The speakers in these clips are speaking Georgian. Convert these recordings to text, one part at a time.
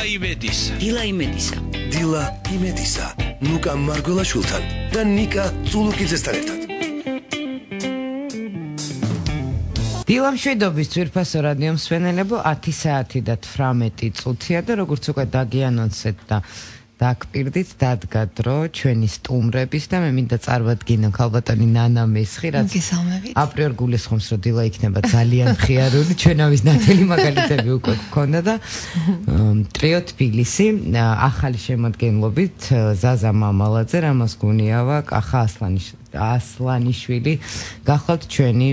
დილა იმედისა. დილა იმედისა. დილა იმედისა. ნუკა მარგველაშვილთან და ნიკა წულუკიძესთან ერთად. დილა მშვიდობის ძვირფასო რადიო მსვენელებო 10 საათი და 18 წუთია და როგორც უკვე დაგიანონსეთ და დაგპირდით დადგა დრო ჩვენი სტუმრების და მე მინდა წარმადგინო ქალბატონი ნანა მესხი რაც აპრიორ გულისხმობს რომ დილა იქნება ძალიან ხიარული ჩვენავის ნათელი მაგალითები უკვე გქონდა და ტრიო თბილისი ახალი შემოადგენლობით ზაზა მამალაძე რამას გუნიავა კახა ასლანიშვილი ასლანიშვილი. გახლავთ ჩვენი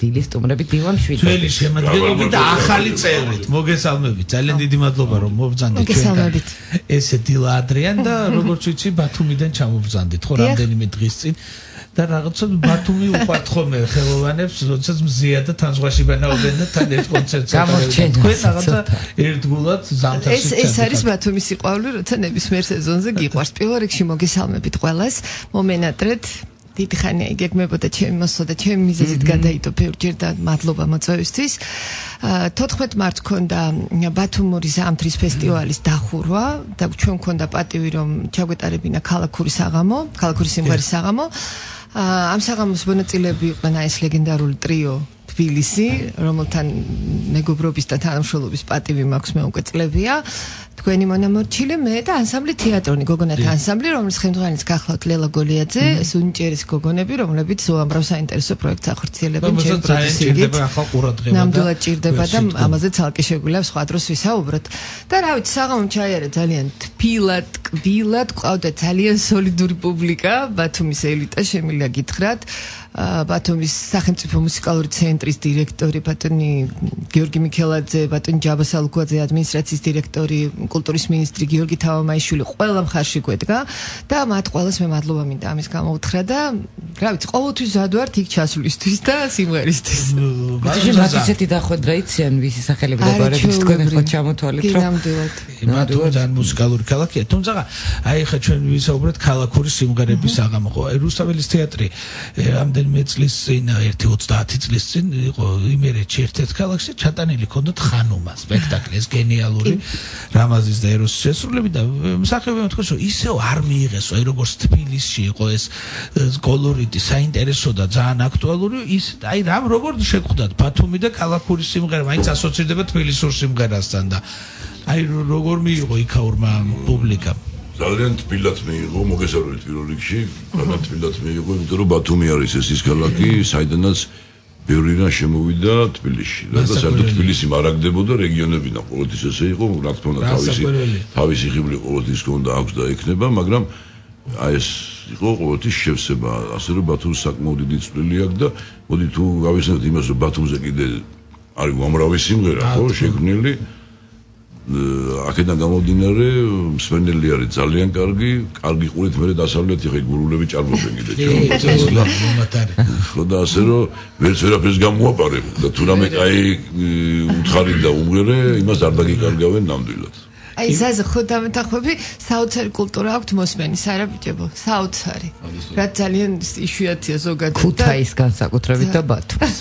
დილის სტუმრები. დილამ შვიდი ჩვენი შემოადგენლობით და ახალი წევრით მოგესალმებით. ძალიან დიდი მადლობა რომ მობძანდით ჩვენთან. ესე დილა ადრიან და როგორც ვიცი ბათუმიდან ჩამობძანდით ხო რამდენიმე დღის წინ. და რაღაცა ბათუმი უყვართ ხოლმე ხელოვანებს, როდესაც მზია და თან ზღვაში ბანაობენ და თან ერთ კონცერტს აკეთებენ. თქვენ რაღაცა ერთგულად ზამთარში ეს ეს არის ბათუმის სიყვარული, როცა ნებისმიერ სეზონზე გიყვარს. პირველ რიგში მოგესალმებით ყველას. მომენატრეთ დიდი ხანია იგეგმებოდა ჩემი მოსვლა და ჩემი მიზეზით გადაიდო ბევრჯერ და მადლობა მოწვევისთვის. 14 მარტს ქონდა ბათუმური ზამთრის ფესტივალის დახურვა და ჩვენ ქონდა პატივი რომ ჩაგვეტარებინა ქალაქური საღამო, ქალაქური სიმღერის საღამო. ამ საღამოს მონაწილეები იყვნენ ეს ლეგენდარული ტრიო თბილისი, რომელთან მეგობრობის და თანამშრომლობის პატივი მაქვს მე უკვე წლებია. თქვენი მონამორჩილი მე და ანსამბლი თეატრონი გოგონათა ანსამბლი რომელიც ხელმძღვანელს გახლავთ ლელა გოლიაძე სუნჭერის გოგონები რომლებიც უამრავ საინტერესო პროექტს ახორციელებენ ჩემ პროდუსინგით ნამდვილად ჭირდება და ამაზე ცალკე შეგვიძლია სხვა დროს ვისაუბროთ. და რა ვიცი საღამო ჩაიარა ძალიან თბილად კბილად ყავდა ძალიან სოლიდური პუბლიკა ბათუმის ელიტა შემილია გითხრათ ბათუმის სახელმწიფო მუსიკალური ცენტრის დირექტორი ბატონი გიორგი მიქელაძე, ბატონი ჯაბა სალუკვაძე, ადმინისტრაციის დირექტორი, კულტურის მინისტრი გიორგი თავამაიშვილი ყველა მხარში გვედგა და მათ ყველას მე მადლობა მინდა ამის გამოუთხრა და რა ვიცი, ყოველთვის ზადვართ იქ ჩასვლისთვის და სიმღერისთვის. ბატონი მათ ისეთი დახვედრა იციან ვისი სახელები და ბარების თქვენ ხო ჩამოთვალეთ რომ ნამდვილად. ნამდვილად მუსიკალური ქალაქია, თუმცა აი ხა ჩვენ ვისაუბრეთ ქალაქური სიმღერების საღამო ხო? აი რუსთაველის თეატრი ამდენ რამდენიმე წლის წინ 1-30 წლის წინ იყო იმერეთში ერთ-ერთ ქალაქში ჩატანილი ქონდათ ხანუმა სპექტაკლი ეს გენიალური რამაზის და ეროს შესრულები და მსახიობი მეთქოს რომ ისევ არ მიიღესო აი როგორც თბილისში იყო ეს კოლორიტი საინტერესო და ძალიან აქტუალური ის აი რამ როგორ შეგხვდათ ბათუმი და ქალაქური სიმღერა მაინც ასოცირდება თბილისურ სიმღერასთან და აი როგორ მიიღო იქაურმა პუბლიკამ ძალიან თბილად მიიღო მოგესალმებით პირველ რიგში, ძალიან თბილად მიიღო, იმიტომ რომ ბათუმი არის ეს ის ქალაქი, საიდანაც ბევრი რამ შემოვიდა თბილისში. და საერთოდ თბილისი მარაგდებოდა რეგიონებიდან, ყოველთვის ესე იყო, რა თქმა უნდა, თავისი თავისი ხიბლი ყოველთვის გონდა აქვს და ექნება, მაგრამ აი ეს იყო ყოველთვის შევსება, ასე რომ ბათუმს საკმაოდ დიდი წვლილი აქვს და მოდი თუ გავიხსენოთ იმას, რომ ბათუმზე კიდე არის უამრავი სიმღერა, ხო, შექმნილი. აქედან გამომდინარე მსმენელი არის ძალიან კარგი, კარგი ყურით მე დასავლეთი ხე გურულები ჭარბობენ კიდე ჩვენ. ხო და ასე რომ ვერც ვერაფერს გამოაპარებ და თუ რამე კაი უთხარი და უმღერე, იმას არ დაგიკარგავენ ნამდვილად. აი ზაზ ხო დამეთახმები საოცარი კულტურა აქვს მოსმენის არა ბიჭებო საოცარი რა ძალიან იშვიათია ზოგადად ქუთაის განსაკუთრებით და ბათუმს.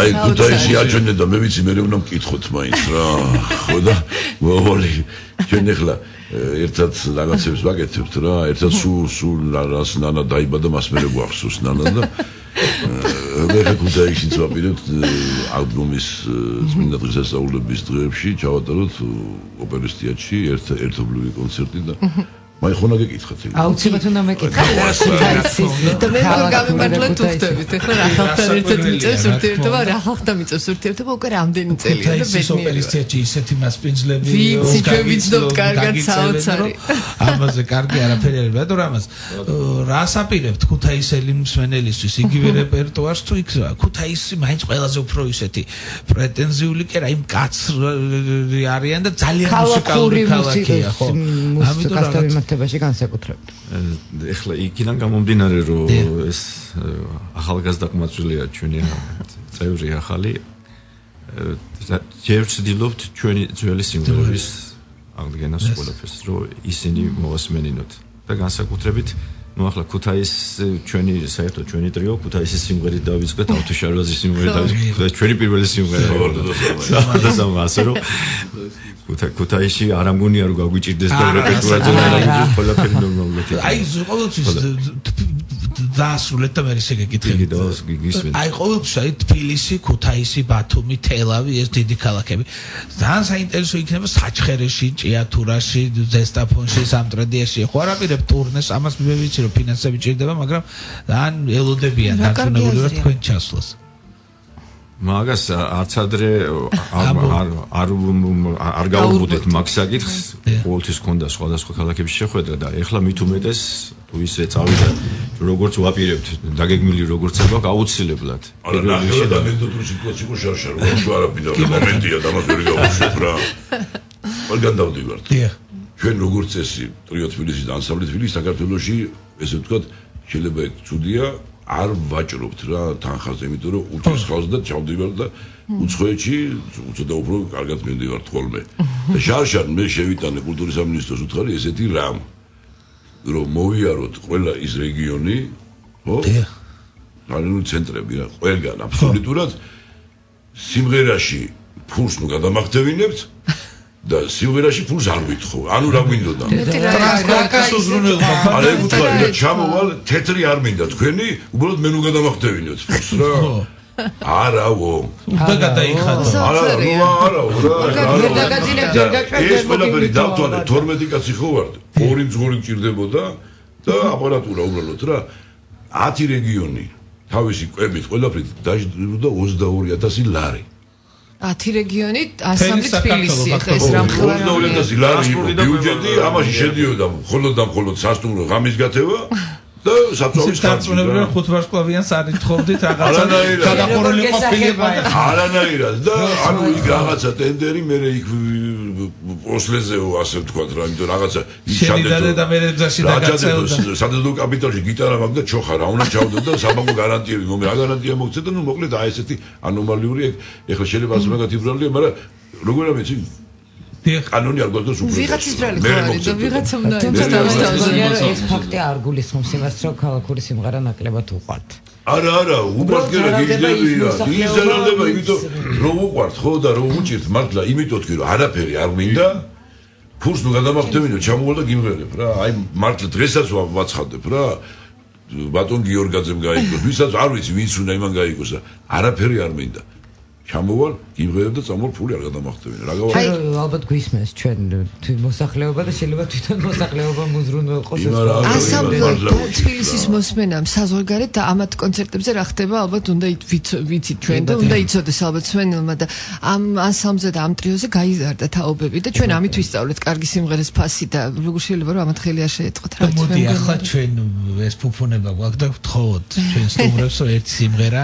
აი ქუთაისი აჩვენე და მე ვიცი მე უნდა მკითხოთ მაინც რა ხო და? მოვალე ჩვენ ახლა ერთად რაღაცებს ვაკეთებთ რა ერთად სულ სულ რას ნანა დაიბადა მას მე გვახსოვს ნანა და მე ქუთაისიც ვაპირებთ ალბომის წმინდა დღესასწაულების დღეებში ჩავატაროთ ოპერის თეატრში ერთ ერთობლივი კონცერტი და მაი ხონა გეკითხათ ეგ. აუცილებლად უნდა მეკითხა. და მე რომ გამიმართლეთ უხდებით. ეხლა რა ხალხთან ერთად მიწევს ურთიერთობა, რა ხალხთან მიწევს ურთიერთობა უკვე რამდენი წელია და ბედნიერია. ოპერის თეატრში ისეთი მასპინძლები ვიცი, ჩვენ ვიცნობთ კარგად საოცარი. ამაზე კარგი არაფერი არის, ბატონ რამას. რას აპირებთ ქუთაისელი მსმენელისთვის იგივე რეპერტუარს თუ იქ ქუთაისი მაინც ყველაზე უფრო ისეთი პრეტენზიული კი რა, იმ კაცრი არიან და ძალიან მუსიკალური ქალაქია, ხო? ამიტომ რაღაც მიმართებაში განსაკუთრებით. ეხლა იქიდან გამომდინარე რომ ეს ახალგაზრდა ყმაწვილია ჩვენი წევრი ახალი ჯერცდილობთ ჩვენი ძველი სიმღერების აღდგენას ყველაფერს რომ ისინი მოასმენინოთ და განსაკუთრებით ну ახლა ქუთაის ჩვენი საერთოდ ჩვენი ტრიო ქუთაისის სიმღერით დავიწყეთ ავთუშარვაზის სიმღერით დავიწყეთ. ჩვენი პირველი სიმღერა. და სამასო რომ ქუთაისში არ ამგონია რომ გაგვიჭirdეს და რეპეტიტორად ზონა ყველაფერი ნორმალურად აი ყოველთვის დაასრულეთ და მე ესე გეკითხები და გისმენთ. აი ყოველთვის აი თბილისი, ქუთაისი, ბათუმი, თელავი ეს დიდი ქალაქები. ძალიან საინტერესო იქნება საჩხერეში, ჭიათურაში, ზესტაფონში, სამტრედიაში. ხო არაპირებ ტურნეს, ამას მე ვიცი რომ ფინანსები ჭირდება, მაგრამ ძალიან ელოდებიან დარწმუნებული რომ თქვენ ჩასვლას. მაგას არც ადრე არ არ არ გაუგუდეთ მაგ საკითხს ყოველთვის ქონდა სხვადასხვა ქალაქებში შეხვედრა და ეხლა მით უმეტეს თუ ისე წავიდა როგორც ვაპირებთ დაგეგმილი როგორც ება გაუცილებლად. არა ნახე და მეთოდური სიტუაცია იყო შარშარ რო არაფინ და მომენტია და მას ვერ გავუშვებ რა. ყველგან დავდივართ. ჩვენ როგორც წესი ტრიო თბილისის და ანსამბლი თბილისის საქართველოსში ესე ვთქვათ შეიძლება ცუდია არ ვაჭრობთ რა თანხაზე, იმიტომ რომ უჩეს ხალხს და ჩავდივარ და უცხოეთში უცოტა უფრო კარგად მივდივარ ხოლმე. და შარშან მე შევიტანე კულტურის სამინისტროს უთხარი ესეთი რამ რომ მოვიაროთ ყველა ის რეგიონი, ხო? ანუ ცენტრები რა, ყველგან აბსოლუტურად სიმღერაში ფულს ნუ გადამახდევინებთ და სიმღერაში ფულს არ ვითხოვ. ანუ რა გვინდოდა? ტრაკას უზრუნველობა. არა უთხრა და ჩამოვალ თეთრი არ მინდა თქვენი, უბრალოდ მე ნუ გადამახდევინოთ ფულს რა. არაო. და გადაიხადო. არა, ნუ არაო რა. ეს ყველაფერი დავთვალე 12 კაცი ხო ვარ. ორი მძღოლი მჭirdებოდა და აპარატურა უბრალოდ რა. 10 რეგიონი თავისი კვებით ყველაფრით დაჟდრიდა 22000 ლარი. 10 რეგიონი ასამბლე თბილისი ეს რამხელა რა 2000 ლარი იყო ბიუჯეტი ამაში შედიოდა მხოლოდ და მხოლოდ სასტუმრო ღამის გათევა და საწოვის ხარჯი ხუთ ვარსკვლავიანს არ ითხოვდით რაღაცა გადახურული ყოფილება. არანაირად. და ანუ იქ რაღაცა ტენდერი მე იქ ოსლეზეო ასე ვთქვათ რა იმიტომ რაღაცა შედიდადე და მე გზაში დაგაწევდა სადადო კაპიტალში გიტარა მაგ და ჩოხა რა უნდა ჩავდო და საბანკო გარანტიები მომე რა გარანტია მოგცე და ნუ მოკლედ აი ესეთი ანომალიური ეხლა შეიძლება ასე მაგათი ბრალია მაგრამ როგორ ამეცი კანონი არ გვაქვს უფრო ვიღაცის ბრალი ხო არის და ვიღაცა უნდა იცოდეს ეს ფაქტი არ გულისხმობს იმას რომ ქალაქური სიმღერა ნაკლებად უყვართ. არა არა უბრალოდ გიძლებია იზერალდება იმიტომ რომ უყვართ ხო და რომ უჭირთ მართლა იმიტომ თქვი რომ არაფერი არ მინდა. ფურს ნუ გადამახტევინო ჩამოვალ და გიმღერებ რა. აი მართლა დღესაც ვაცხადებ რა. ბატონ გიორგაძემ გაიგოს ვისაც არ ვიცი ვინც უნდა იმან გაიგოს არაფერი არ მინდა ჩამოვალ, გიმღერებ და წამორ ფული არ გადამახტევინ. რა გავა? აი, ალბათ გვისმენს ჩვენ მოსახლეობა და შეიძლება თვითონ მოსახლეობა მუზრუნველყოს ეს. ასამბლე თბილისის მოსმენამ საზღვარგარეთ და ამათ კონცერტებზე რა ხდება, ალბათ უნდა ვიცით ჩვენ და უნდა იცოდეს ალბათ სვენელმა და ამ ასამბლეზე და ამ ტრიოზე გაიზარდა თაობები და ჩვენ ამით ვისწავლეთ კარგი სიმღერის ფასი და როგორ შეიძლება რომ ამათ ხელი არ შეეწყოთ რა ჩვენ. მოდი ახლა ჩვენ ეს ფუფუნება გვაქვს და ვთხოვოთ ჩვენ სტუმრებს რომ ერთი სიმღერა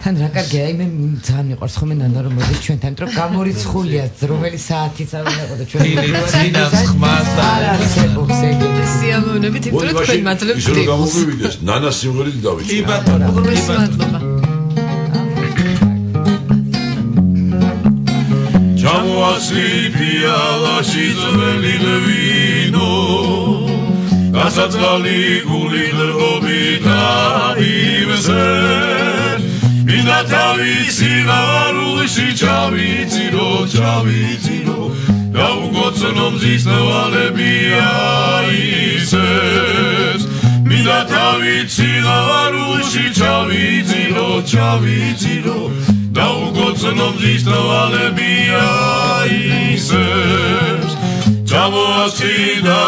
თან რა კარგია, მე ძალიან მიყვარს ხოლმე ნანა რომ მოდი ჩვენთან, რომ გამორიცხულია, რომელი საათიც არ უნდა და ჩვენ ძინავს ხმას და სიამოვნებით, იმიტომ რომ თქვენ მაძლევთ. ისე რომ გამოგვივიდეს, ნანა სიმღერით დავიწყო. კი ბატონო, კი ბატონო. ჩამოასი პიალაში ძველი ვინო გასაწყალი გული დრობით ავიმზე მინდა თავისი ღარულში ჩავიძირო ჩავიძირო და უგოცნო მზის ნვალები აისეს. მინდა თავისი ღარულში ჩავიძირო ჩავიძირო და უგოცნო მზის ნვალები აისეს. ჩამოასი და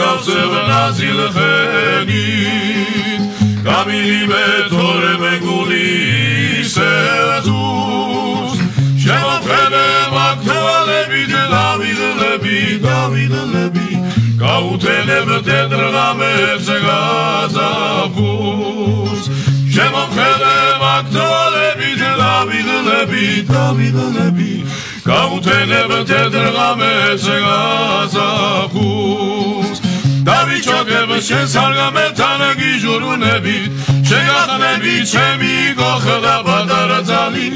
გავწევნაზი ლხენი გამილი მე გაუთენებ თენდრღამებს გაზაფუს შემოფენე მაგთვალები და დავიდლები დავიდლები გაუთენებ თენდრღამებს გაზაფუს დავიჩოგებ შენ სარგამელთან გიჟურუნებით. შეგახნები ჩემი გოხდა პატარა ძალი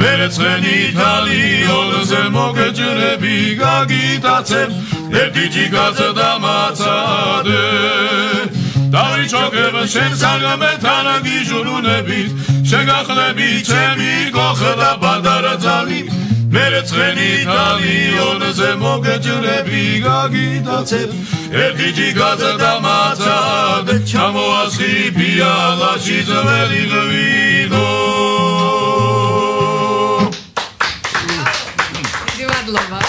მერე ცხენი თალიონზე მოგეჯრები გაგიტაცებ. ერთი ჯიგაც და მაცადე დავიჩოქებ შენ საგამეთან გიჟურუნებით. შეგახლები ჩემი გოხდა ბადარაძალი ცხენი კალიონზე მოგეჯრები გაგიტაცებ ერთი ჯიგაძა და მაცად ჩამოასხი ფიალაში ძველი ღვინო. მადლობა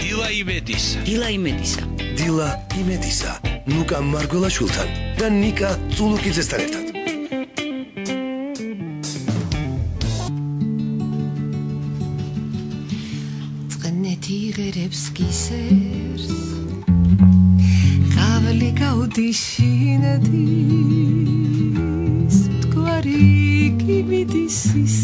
დილა იმედისა დილა იმედისა დილა იმედისა ნუკა მარგველაშვილთან და ნიკა წულუკიძესთან ერთად წნეთი ღერებს გისერს. ხავლი გაუდიშინდის მტკვარი კიბიდის ისე მიდის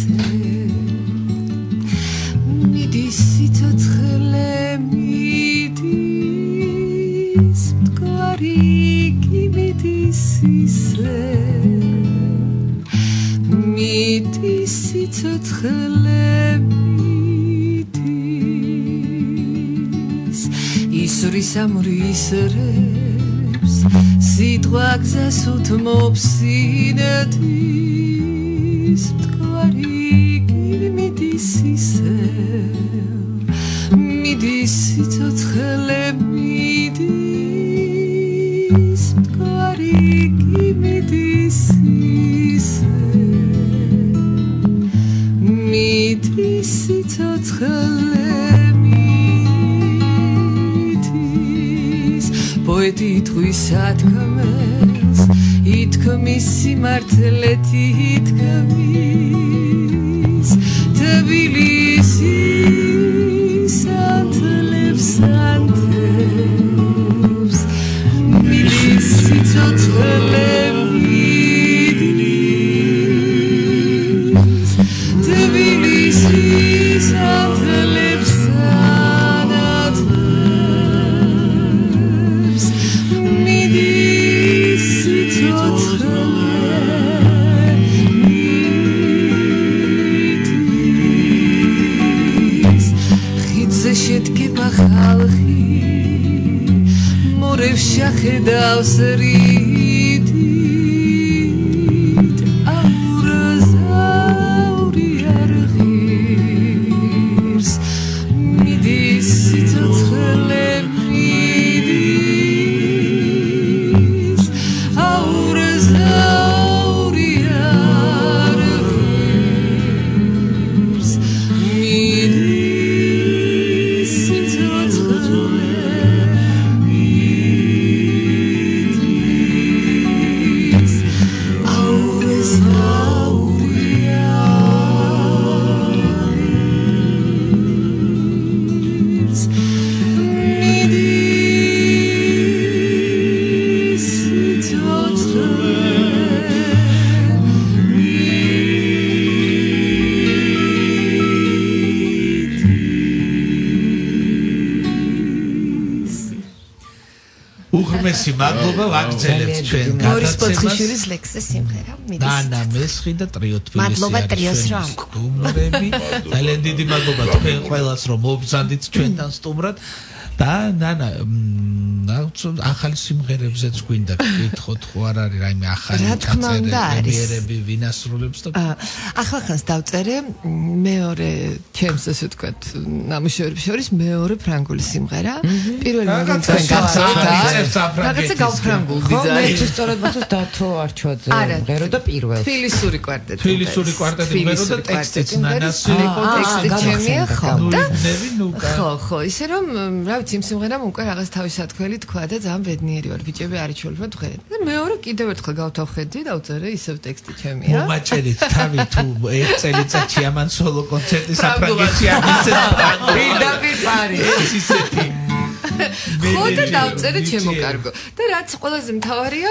ისრის ამრისრებს სიტყვა გზას უთმობსინეთის მტკვარი კიბიდის ისე მიდის სიცოცხლე მიდის მტკვარი კიბიდის ისე მიდის სიცოცხლე პოეტი თვის ათქმეს ითქმის სიმართლეთ ითქმის. თბილისის ანთლებს ანთლებს მიდის სიცოცხლე ხალხი მორევ შეხედავს რიდით უღრმესი მადლობა ვაგრძელებთ ჩვენ მორის გადაცემას. პოცხიშვილის ლექსზე სიმღერა მიდის ნანა მესხი და ტრიო თბილისი მადლობა ტრიოს, რომ სტუმრები. ძალიან დიდი მადლობა თქვენ ყველას რომ მობრძანდით ჩვენთან სტუმრად. და ნანა ახალი სიმღერებზეც გვინდა ხო არ არის რაიმე ახალი პრემიერები ვინასრულებს და ახლახანს დავწერე მეორე ჩემს ასე ვთქვათ ნამუშევრებს შორის მეორე ფრანგული სიმღერა. პირველი საერთოდ საფრანგეთის რაღაცა გავფრანგულდი ხო მე სწორედ მათოს დათო არჩვაძე მღერო და პირველ თბილისური კვარტეტი თბილისური კვარტეტი მღერო და ტექსტიც კვარტეტი ნანას მღერო, იყო, ტექსტი ჩემია ხო და ხო ხო ისე რომ რა ვიცი იმ სიმღერამ უკვე რაღაც თავის სათქველი თქვა და ძალიან ბედნიერი ვარ ბიჭები არ იჩვენება თქვენ მეორე კიდევ ერთხელ გავთავხედი და უწერე ისევ ტექსტი ჩემია მომაჭერით თავი თუ ერთ წელიწადში ამან სოლო კონცერტი საფრანგეთში ამისცეს. პირდაპირ პარი ეს ისეთი ხო და დავწერე ჩემო კარგო. და რაც ყველაზე მთავარია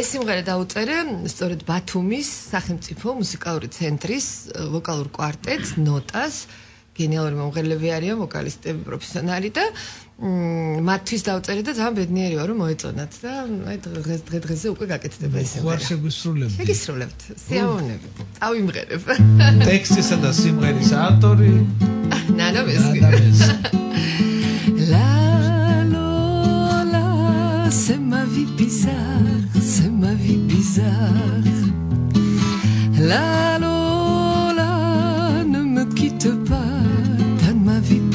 ეს სიმღერა დაუწერე სწორედ ბათუმის სახელმწიფო მუსიკალური ცენტრის ვოკალურ კვარტეტს ნოტას გენიალური მომღერლები არიან, ვოკალისტები, პროფესიონალი და მათთვის დავწერე და ძალიან ბედნიერი ვარ, რომ მოეწონათ და აი დღეს დღე დღეზე უკვე გაკეთდება ისე. ხوار შეგვისრულებთ. შეგისრულებთ. სიამოვნებით. ავიმღერებ. ტექსტისა და სიმღერის ავტორი ნანა მესკი. ლა ლოლა c'est ma vie bizarre, c'est ma vie bizarre. La Lola ne me quitte pas.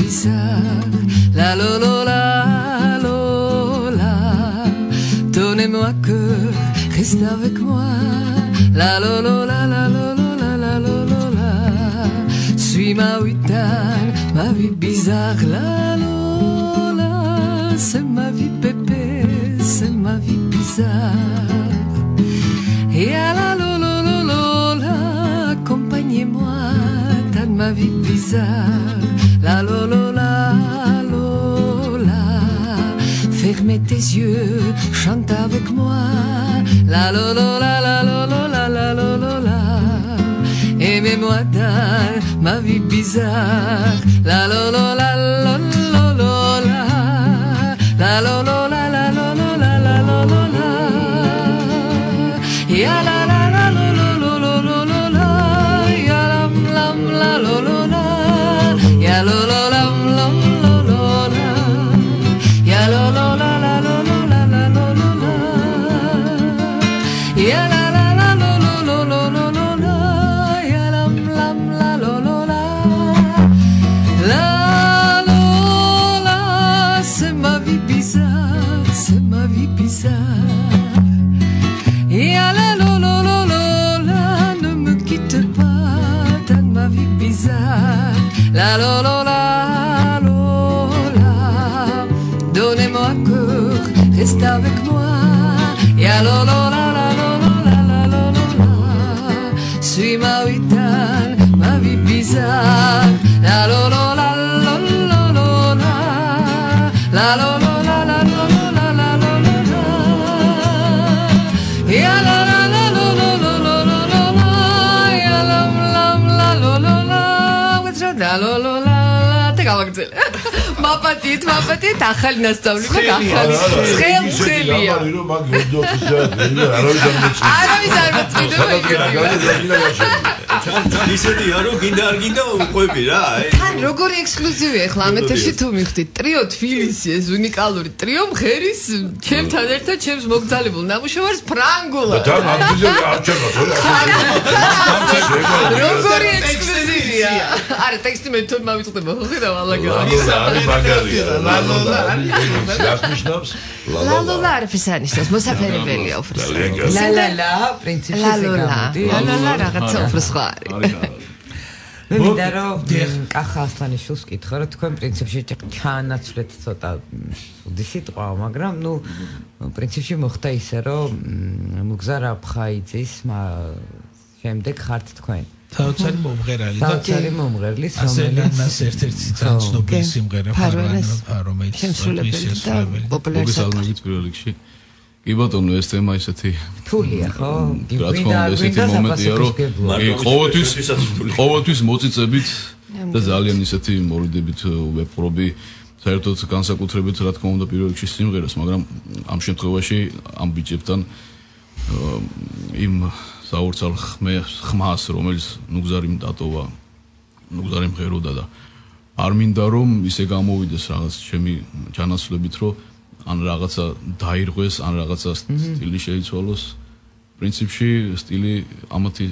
La la la la la la. Donnez-moi que reste avec moi. La la la la la la la la la la la. Suis ma huitaine, ma vie bizarre. La la la, c'est ma vie pépé, c'est ma vie bizarre. Et à la la la la la la, accompagnez-moi dans ma vie bizarre. La la fermez tes yeux, chante avec moi. La la la la la la la. Aimez-moi dans ma vie bizarre. La la avec moi. Et à la la la la la la la la la la, suis ma huitaine, ma vie bizarre. La la la, la la la la la la მაპატით, მაპატით, ახალი ნასწავლი მაგ ახალი. ცხელ ცხელია. რომ მაგ ვიდეოზე არავის არ მეცნია. არავის არ მეწვიდო. ისეთია რომ გინდა არ გინდა უყვები რა აი თან როგორი ექსკლუზივია ახლა ამ ეთერში თუ მივხვდით ტრიო თბილისი ეს უნიკალური ტრიო მღერის ჩემთან ერთად ჩემს მოგძალებულ ნამუშევარს ფრანგულად და ამ ვიდეოზე არ თორე როგორი ექსკლუზივია არა ტექსტი მე თვითონ მავიწყდება ხო ხედავ ალაგა მაგარია ლალოლა. არის ნიშნავს ლალოლა. არის ანიშნავს მოსაფერებელია უფრო ლა ლა ლა პრინციპში ლალოლა. ზეგამოდი ლალოლა რაღაცა უფრო სხვა არის მე მინდა რომ კახა ასლანიშვილს კითხო რომ თქვენ პრინციპში ჩაანაცვლეთ ცოტა უდი სიტყვა მაგრამ ნუ პრინციპში მოხდა ისე რომ მუგზარა ფხაიძის შემდეგ ხართ თქვენ თავცარი მომღერალი და თავცარი მომღერლის რომელიც ასელანას ერთ-ერთი ძალიან ცნობილი სიმღერა ფარვანა რომელიც შემსრულებელი და პოპულარი მოგესალმებით პირველ რიგში კი ბატონო ეს თემა ისეთი თულია ხო რა თქმა უნდა ესეთი მომენტია რომ ყოველთვის ყოველთვის მოწიწებით და ძალიან ისეთი მორიდებით ვეპრობი საერთოდ განსაკუთრებით რა თქმა უნდა პირველ რიგში სიმღერას მაგრამ ამ შემთხვევაში ამ ბიჭებთან იმ საურცალ ხმას რომელიც ნუგზარი დატოვა ნუგზარი მღეროდა და არ მინდა რომ ისე გამოვიდეს რაღაც ჩემი ჯანაცვლებით რომ ან რაღაცა დაირღვეს ან რაღაცა სტილი შეიცვალოს. პრინციპში სტილი ამათი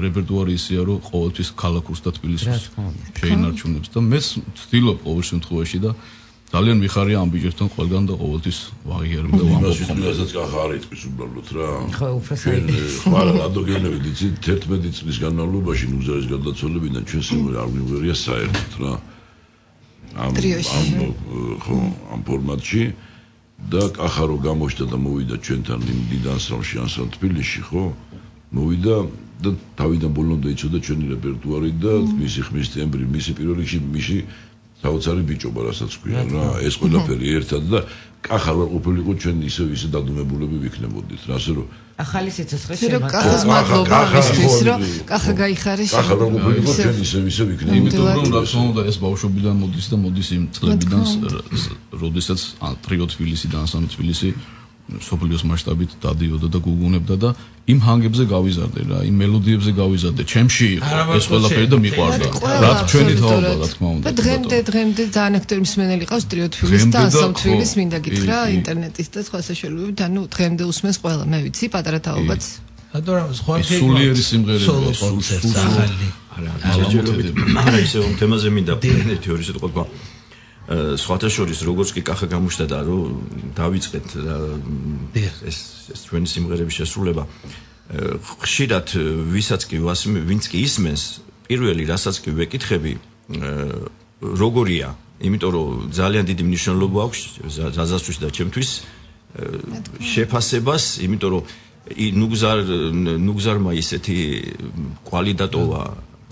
რეპერტუარი ისეა რომ ყოველთვის ქალაქურს და თბილისს შეინარჩუნებს და მე ვცდილობ ყოველ შემთხვევაში და ძალიან მიხარია ამ ბიჭებთან ყველგან და ყოველთვის ვაღიარებ და ვამბობ. ხომ რასაც კახარი ტყვის უბრალოდ რა. ხო უფროსაი ხო არა რადოგენები იცი 11 წლის განმავლობაში ნუგზარის გადაცოლებიდან ჩვენ სიმღერა არ მივღერია საერთოდ რა. ამ ხო ამ ფორმატში. და კახარო გამოჩნდა და მოვიდა ჩვენთან იმ დიდანსრომში ანსან თბილისში ხო მოვიდა და თავიდან ბოლომდე იცოდა ჩვენი რეპერტუარი და მისი ხმის ტემბრი მისი პირველ რიგში მისი საოცარი ბიჭობა რასაც ქვია. რა ეს ყველაფერი ერთად და კახარ ვერ ყოფილიყო ჩვენ ისე ისე დადუმებულები ვიქნებოდით. ასე რომ ახალი სიცოცხლე შემოგვიყვება კახას მადლობა მისთვის რომ კახა გაიხარე კახარ ვერ ყოფილიყო ჩვენ ისე ისე ვიქნებოდით. იმიტომ რომ რა თქმა უნდა ეს ბავშვობიდან მოდის და მოდის იმ წლებიდან როდესაც ტრიო თბილისი და ანსამბლი თბილისი სოფლიოს მასშტაბით დადიოდა და გუგუნებდა და იმ ჰანგებზე გავიზარდე რა, იმ მელოდიებზე გავიზარდე. ჩემში ეს ყველაფერი და მიყვარდა. რა ჩვენი თაობა, რა თქმა უნდა. და დღემდე დღემდე ძალიან აქტიურ მსმენელი ყავს ტრიო თბილისის და ანსამბლი თბილისის მინდა გითხრა ინტერნეტის და სხვა საშუალებებით, ანუ დღემდე უსმენს ყველა, მე ვიცი, პატარა თაობაც. რატომ სხვა სულიერი სიმღერები, სოლო კონცერტი ახალი. არა არა ისე რომ თემაზე მინდა ერთი ორი სიტყვა თქვა სხვათა შორის როგორც კი კახა გამოჩნდა და რომ დავიწყეთ ეს ეს ჩვენი სიმღერების შესრულება. ხშირად ვისაც კი ვინც კი ისმენს პირველი რასაც კი ვეკითხები როგორია იმიტომ რომ ძალიან დიდი მნიშვნელობა აქვს ზაზასთვის და ჩემთვის შეფასებას იმიტომ რომ ნუგზარ ნუგზარმა ისეთი კვალიდატოვა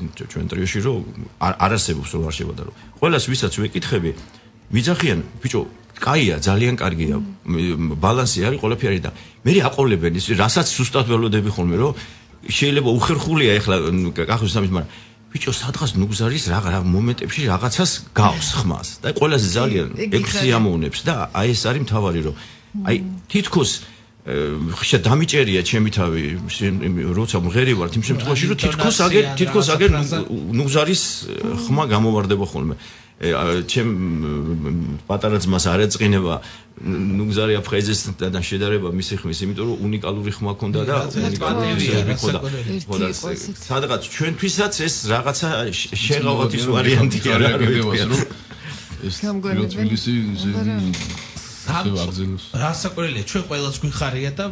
ჩვენ ტრიოში რომ არ არსებობს რომ არ შევადარო. ყოველას ვისაც ვეკითხები ვიძახიან ბიჭო კაია ძალიან კარგია ბალანსი არის ყველაფერი და მე აყოლებენ ის რასაც სუსტად ველოდები ხოლმე რომ შეიძლება უხერხულია ეხლა კახოს სამის მაგრამ ბიჭო სადღაც ნუგზარის რა მომენტებში რაღაცას გავს ხმას და ყველაზე ძალიან ექსი ამოვნებს და აი ეს არის მთავარი რომ აი თითქოს ხშა დამიჭერია ჩემი თავი როცა მღერი ვარ იმ შემთხვევაში რომ თითქოს აგერ თითქოს აგერ ნუგზარის ხმა გამოვარდება ხოლმე. ჩემ პატარა ძმას არ ეწყინება ნუგზარი აფხეზეს და შედარება მისი ხმის, იმიტომ რომ უნიკალური ხმა ქონდა და უნიკალური ხმა ქონდა. სადღაც ჩვენთვისაც ეს რაღაცა შეღავათის ვარიანტია რა რომ ეს თბილისი რა საკვირელია ჩვენ ყველას გვიხარია და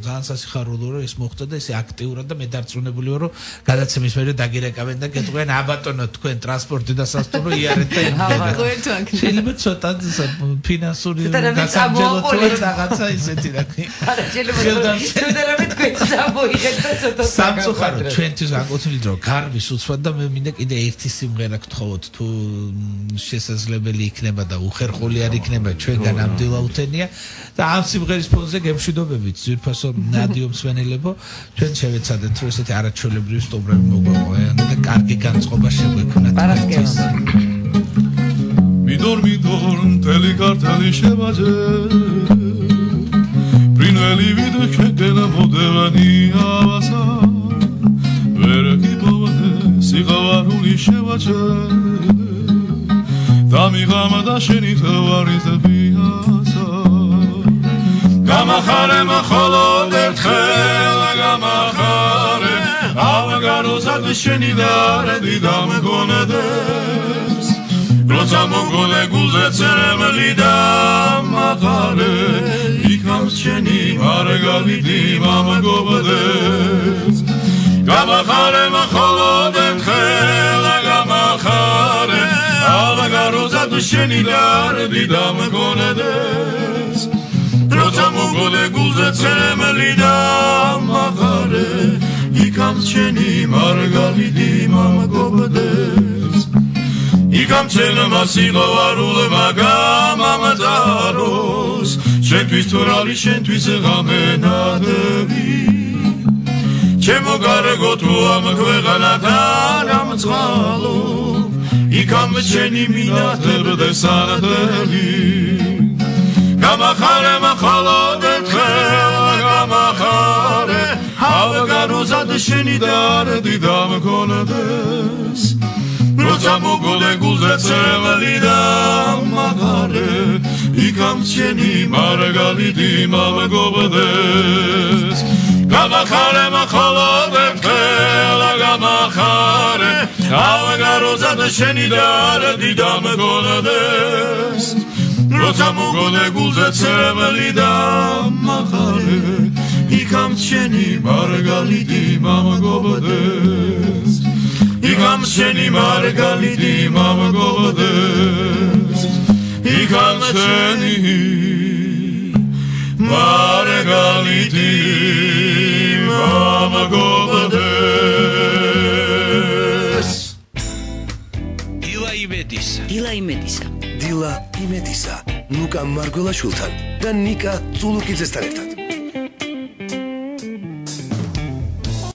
ძალიან სასიხარულო რომ ეს მოხდა და ესე აქტიურად და მე დარწმუნებული ვარ რომ გადაცემის მერე დაგირეკავენ და გეტყვიან აბატონო თქვენ ტრანსპორტი და სასტუმრო იარეთ და იმდენ შეიძლება ცოტა ფინანსური გასამჯელო თუ რაღაცა ისეთი რა არა შეიძლება თქვენ სამოიღეთ და ცოტა სამწუხარო ჩვენთვის განკუთვნილი დრო გარბის უცბად და მე მინდა კიდე ერთი სიმღერა გთხოვოთ თუ შესაძლებელი იქნება და უხერხული არ იქნება ჩვენგან ამდილა უთენია და ამ სიმღერის ფონზე გემშვიდობებით ძირფასო ნადიო მსვენელებო ჩვენ შევეცადეთ რომ ესეთი არაჩვეულებრივი სტობრები მოგვეყვაიან და კარგი განწყობა შეგვექნათ პარასკევას მიდორ მიდორ მთელი ქართალი შევაჯე შეგენა მოდევანი ავასა. ვერ გიპოვე სიღავარული შევაჯე და მიღამა და შენი თავარი ზებიასა გამახარე მხოლოდ ერთხელ გამახარე. ავგაროსად შენი დარდი დამგონდეს როცა მოგოლე გულზე ცერემლი და მახარე იქამ შენი მარგალიტი მომგობდეს გამახარე მხოლოდ ერთხელ გამახარე ავგაროსად შენი დარდი დამგონდეს როცა მოგოლე გულზე ცემელი და მაღარე იქამ ჩენი მარგალიტი მომგობდეს იქამ ჩენმა სიღვარულე მაგამამაზაროს შენთვის თორალი შენთვის ღამენადები? ჩემო გარეგო თუ ამ ქვეყანათან ამწყალო იქამ ჩენი მინათებდეს არდელი გამახარე მხოლოდ ერთხელ გამახარე ავგაროზად შენი დარდი დამქონდეს როცა მოგოლე გულზე წევალი და მაგარე იქამ შენი მარგალიტი მომგობდეს გამახარე მხოლოდ ერთხელ გამახარე ავგაროზად შენი დარდი დამქონდეს როცა მოგონე გულზე ცემელი და მახარე იქამ შენი მარგალიტი მომგობდეს იქამ შენი მარგალიტი მომგობდეს იქამ შენი მარგალიტი მომგობდეს დილა იმედისა დილა იმედისა დილა იმედისა ნუკა მარგველაშვილთან და ნიკა წულუკიძესთან ერთად